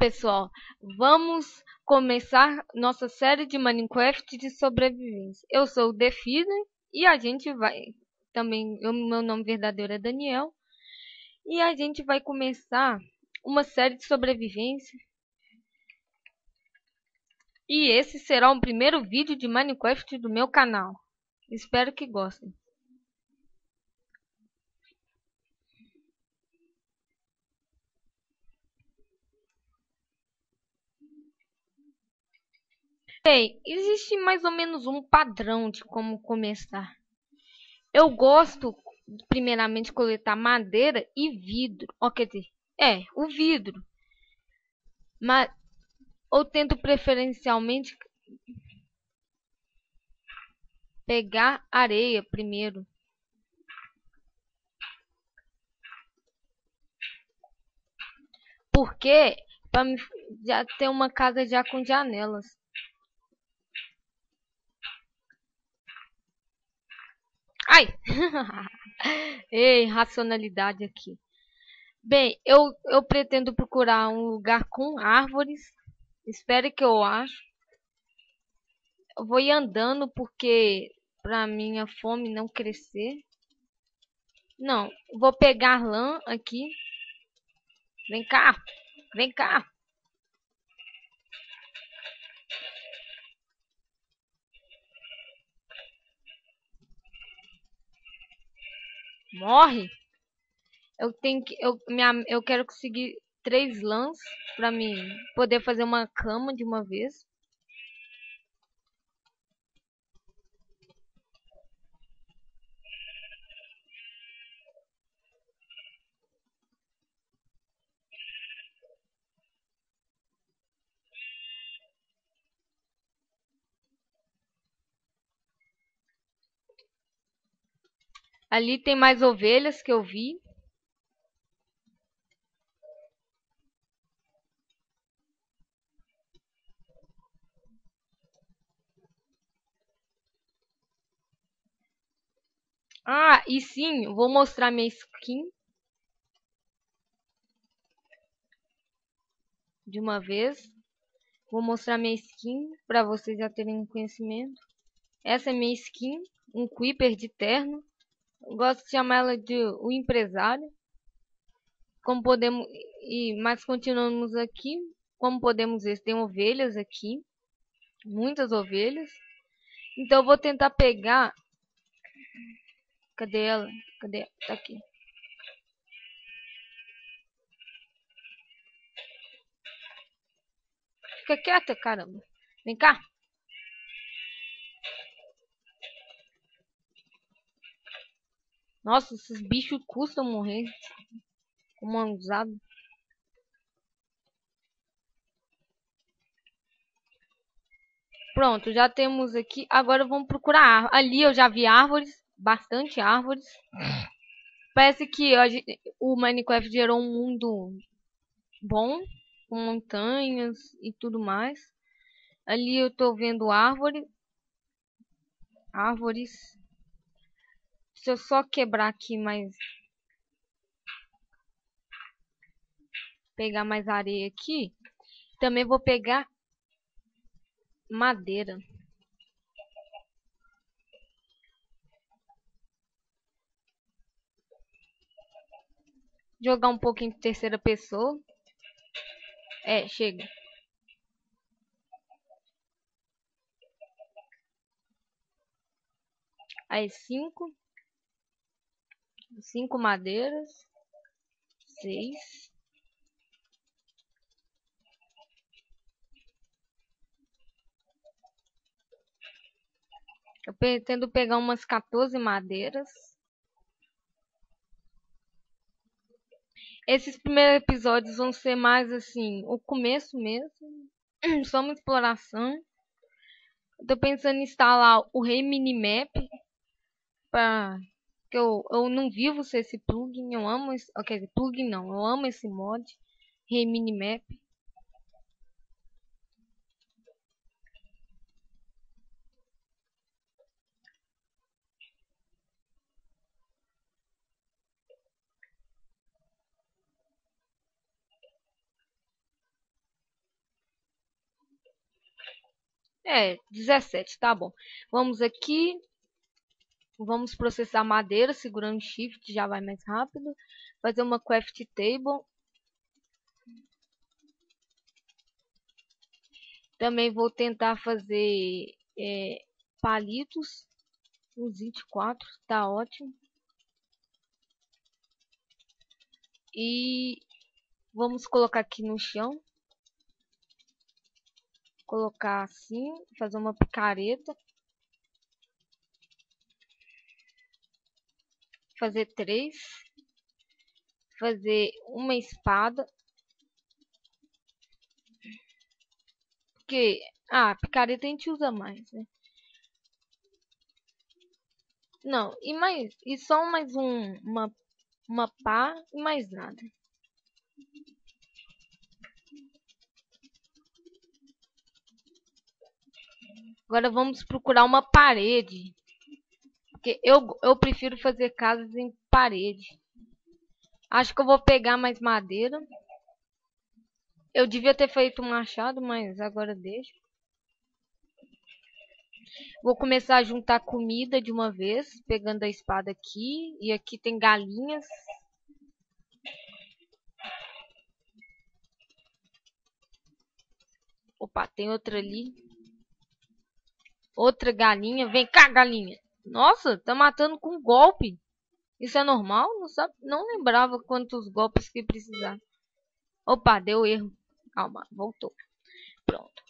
Pessoal, vamos começar nossa série de Minecraft de sobrevivência. Eu sou o Defida e a gente vai também, eu, meu nome verdadeiro é Daniel e a gente vai começar uma série de sobrevivência. E esse será o primeiro vídeo de Minecraft do meu canal. Espero que gostem. Bem, existe mais ou menos um padrão de como começar. Eu gosto, primeiramente, coletar madeira e vidro. Ó, quer dizer, é, o vidro. Mas eu tento preferencialmente pegar areia primeiro. Porque para já ter uma casa já com janelas. Ai! Ei, racionalidade aqui. Bem, eu, eu pretendo procurar um lugar com árvores. Espero que eu acho. Eu vou ir andando porque pra minha fome não crescer. Não, vou pegar lã aqui. Vem cá, vem cá. Morre. Eu tenho que eu minha eu quero conseguir três lãs para mim poder fazer uma cama de uma vez. Ali tem mais ovelhas que eu vi. Ah, e sim, vou mostrar minha skin. De uma vez. Vou mostrar minha skin para vocês já terem conhecimento. Essa é minha skin, um Creeper de terno. Eu gosto de chamar ela de o empresário. Como podemos e mas continuamos aqui. Como podemos ver, tem ovelhas aqui, muitas ovelhas. Então eu vou tentar pegar. Cadê ela? Cadê? Tá aqui. Fica quieta, caramba. Vem cá. Nossa, esses bichos custam morrer. Como usado. Pronto, já temos aqui. Agora vamos procurar Ali eu já vi árvores. Bastante árvores. Parece que o Minecraft gerou um mundo bom. Com montanhas e tudo mais. Ali eu tô vendo árvore. Árvores. Se eu só quebrar aqui mais... Pegar mais areia aqui. Também vou pegar madeira. Jogar um pouquinho de terceira pessoa. É, chega. Aí cinco cinco madeiras, seis. Eu pretendo pegar umas 14 madeiras. Esses primeiros episódios vão ser mais assim, o começo mesmo. Só uma exploração. Eu tô pensando em instalar o Rei Minimap para que eu, eu não vivo sem esse plugin, eu amo esse, ah, quer dizer, plugin não, eu amo esse mod, Reminimap. É, 17, tá bom. Vamos aqui, Vamos processar madeira, segurando Shift, já vai mais rápido. Fazer uma craft table. Também vou tentar fazer é, palitos. Uns 24, tá ótimo. E vamos colocar aqui no chão. Colocar assim, fazer uma picareta. Fazer três. Fazer uma espada. Porque, ah, picareta a gente usa mais, né? Não, e mais, e só mais um, uma uma pá e mais nada. Agora vamos procurar uma parede. Porque eu, eu prefiro fazer casas em parede. Acho que eu vou pegar mais madeira. Eu devia ter feito um machado, mas agora deixa. Vou começar a juntar comida de uma vez, pegando a espada aqui. E aqui tem galinhas. Opa, tem outra ali. Outra galinha. Vem cá, galinha. Nossa, tá matando com golpe. Isso é normal? Não, sabe, não lembrava quantos golpes que precisar. Opa, deu erro. Calma, voltou. Pronto.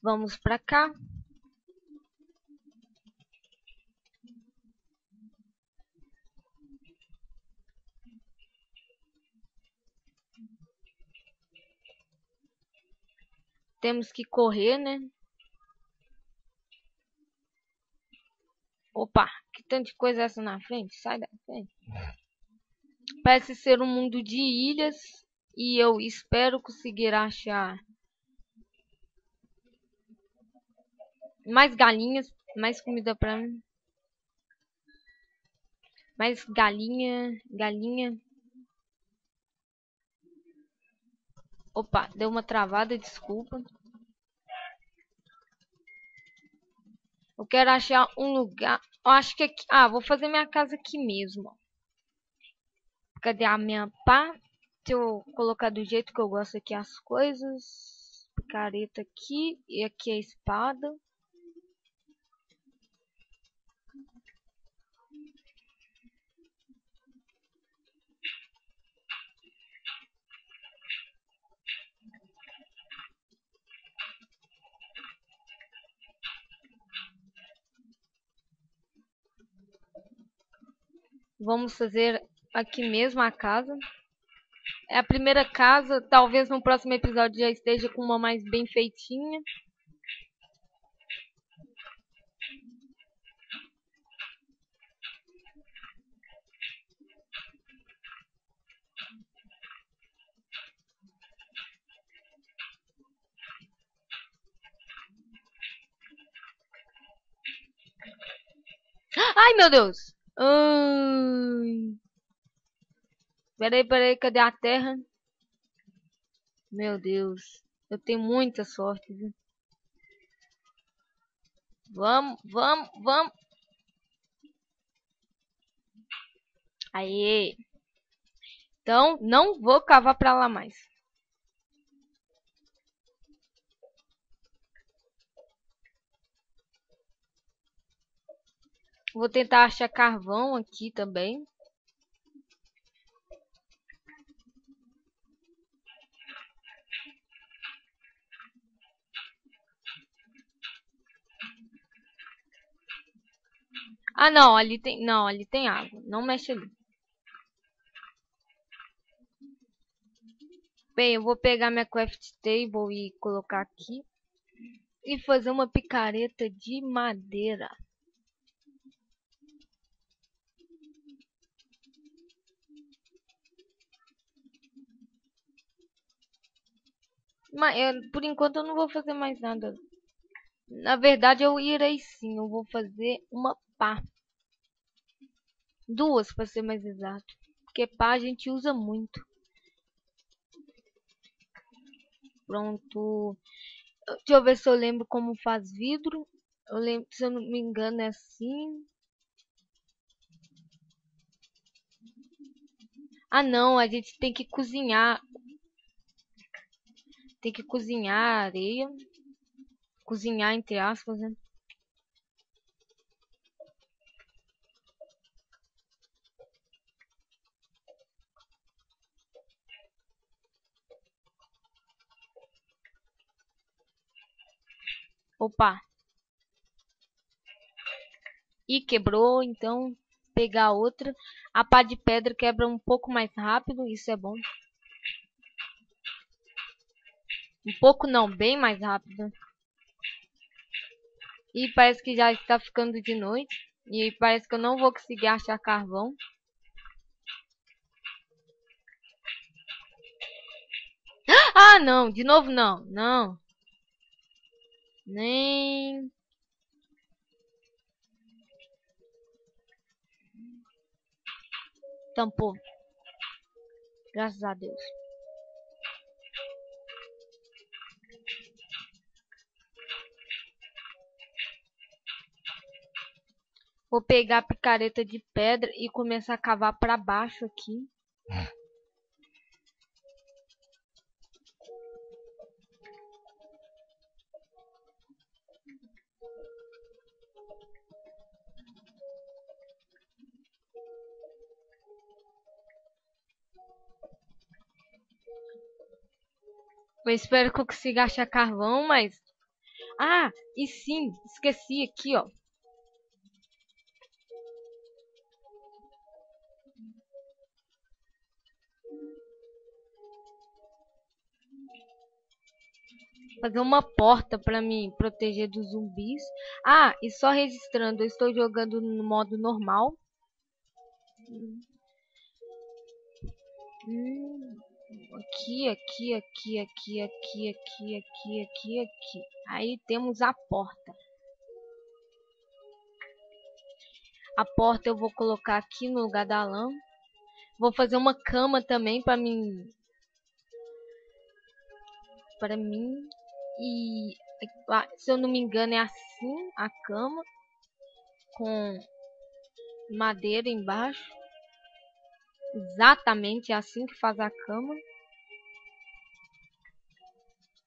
Vamos pra cá. Temos que correr, né? Opa, que tanto de coisa é essa na frente? Sai da frente. Parece ser um mundo de ilhas e eu espero conseguir achar mais galinhas, mais comida para mim. Mais galinha, galinha. Opa, deu uma travada, desculpa. Eu quero achar um lugar. Eu acho que aqui. Ah, vou fazer minha casa aqui mesmo. Cadê a minha pá? Se eu colocar do jeito que eu gosto aqui as coisas. Picareta aqui. E aqui a espada. Vamos fazer aqui mesmo a casa. É a primeira casa, talvez no próximo episódio já esteja com uma mais bem feitinha. Ai, meu Deus! Ai. Peraí, peraí, cadê a terra? Meu Deus. Eu tenho muita sorte, viu? Vamos, vamos, vamos. Aê. Então, não vou cavar pra lá mais. Vou tentar achar carvão aqui também. Ah, não, ali tem, não, ali tem água. Não mexe ali. Bem, eu vou pegar minha craft table e colocar aqui e fazer uma picareta de madeira. Mas eu, por enquanto eu não vou fazer mais nada. Na verdade eu irei sim. Eu vou fazer uma pá. Duas para ser mais exato. Porque pá a gente usa muito. Pronto. Deixa eu ver se eu lembro como faz vidro. Eu lembro, se eu não me engano, é assim. Ah, não, a gente tem que cozinhar. Tem que cozinhar a areia. Cozinhar, entre aspas, né? Opa. E quebrou, então pegar outra. A pá de pedra quebra um pouco mais rápido, isso é bom. Um pouco não, bem mais rápido. E parece que já está ficando de noite. E parece que eu não vou conseguir achar carvão. Ah, não, de novo não, não. Nem... Tampou. Graças a Deus. Vou pegar a picareta de pedra e começar a cavar para baixo aqui. Eu espero que eu consiga achar carvão, mas... Ah, e sim, esqueci aqui, ó. Fazer uma porta para me proteger dos zumbis. Ah, e só registrando, eu estou jogando no modo normal. Hum aqui, aqui, aqui, aqui, aqui, aqui, aqui, aqui, aqui. Aí temos a porta. A porta eu vou colocar aqui no lugar da lã. Vou fazer uma cama também para mim. Para mim. E se eu não me engano é assim a cama. Com madeira embaixo. Exatamente assim que faz a cama.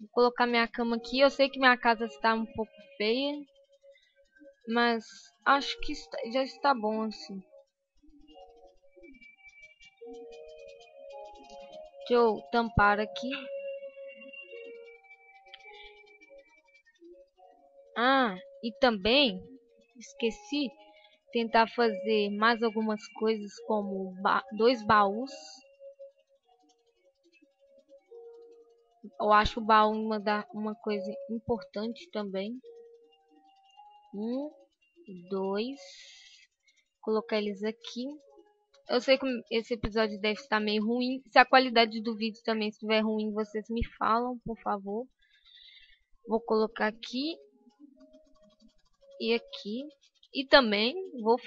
Vou colocar minha cama aqui. Eu sei que minha casa está um pouco feia. Mas acho que já está bom assim. Deixa eu tampar aqui. Ah, e também esqueci tentar fazer mais algumas coisas como ba dois baús. Eu acho o baú uma, da, uma coisa importante também. Um, dois. Colocar eles aqui. Eu sei que esse episódio deve estar meio ruim. Se a qualidade do vídeo também estiver ruim, vocês me falam, por favor. Vou colocar aqui. E aqui. E também vou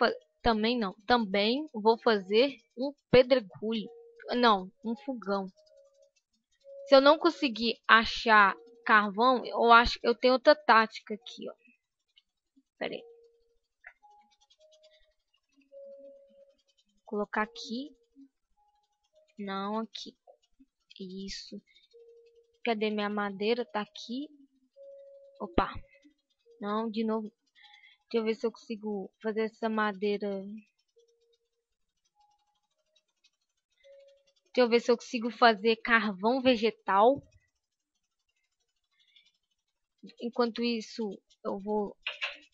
também não, também vou fazer um pedregulho. Não, um fogão. Se eu não conseguir achar carvão, eu acho eu tenho outra tática aqui, ó. Pera aí. Colocar aqui. Não, aqui. Isso. Cadê minha madeira? Tá aqui. Opa. Não, de novo. Deixa eu ver se eu consigo fazer essa madeira. Deixa eu ver se eu consigo fazer carvão vegetal. Enquanto isso, eu vou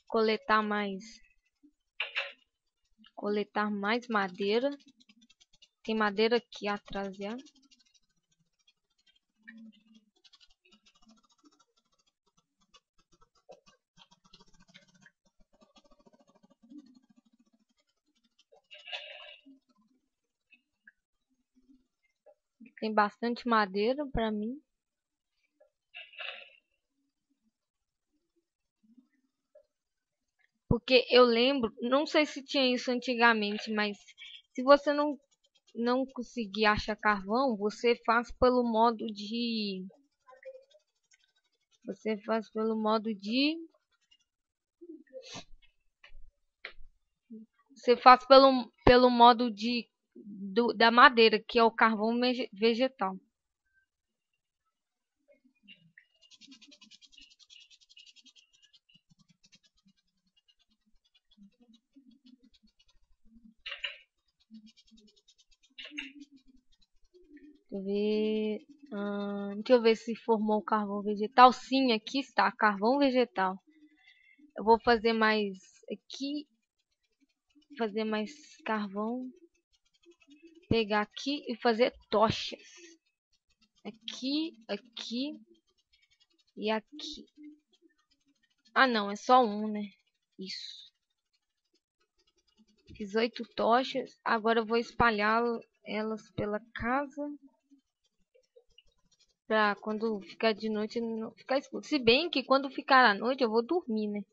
coletar mais coletar mais madeira. Tem madeira aqui atrás já. Tem bastante madeira para mim. Porque eu lembro, não sei se tinha isso antigamente, mas se você não não conseguir achar carvão, você faz pelo modo de Você faz pelo modo de Você faz pelo, pelo modo de, do, da madeira, que é o carvão vegetal. Deixa eu ver. Hum, deixa eu ver se formou carvão vegetal. Sim, aqui está, carvão vegetal. Eu vou fazer mais aqui fazer mais carvão. Pegar aqui e fazer tochas. Aqui, aqui e aqui. Ah, não, é só um, né? Isso. Fiz oito tochas. Agora eu vou espalhar elas pela casa. Pra quando ficar de noite não ficar escuro. Se bem que quando ficar à noite eu vou dormir, né?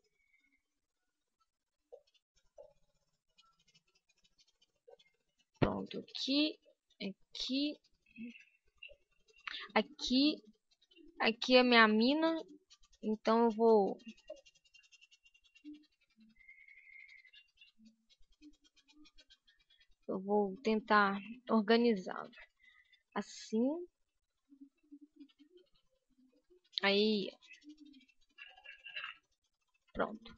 Pronto, aqui, aqui, aqui, aqui é minha mina, então eu vou eu vou tentar organizar. Assim. Aí pronto.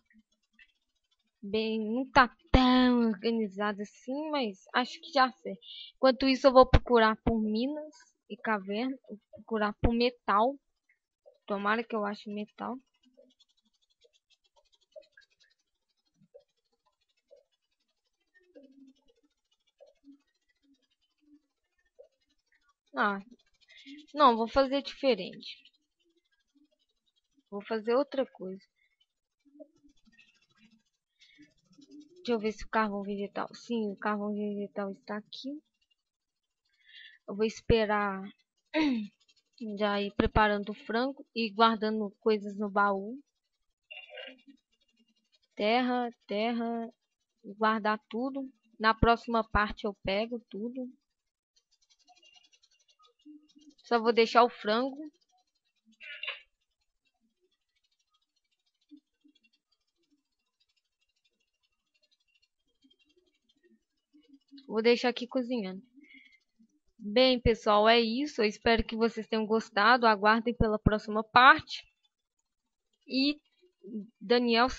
Bem não tá tão organizado assim, mas acho que já sei. Enquanto isso, eu vou procurar por minas e cavernas, procurar por metal. Tomara que eu ache metal. Ah, não, vou fazer diferente. Vou fazer outra coisa. Deixa eu ver se o carvão vegetal... Sim, o carvão vegetal está aqui. Eu vou esperar já ir preparando o frango e guardando coisas no baú. Terra, terra, guardar tudo. Na próxima parte eu pego tudo. Só vou deixar o frango Vou deixar aqui cozinhando. Bem, pessoal, é isso. Eu espero que vocês tenham gostado. Aguardem pela próxima parte. E Daniel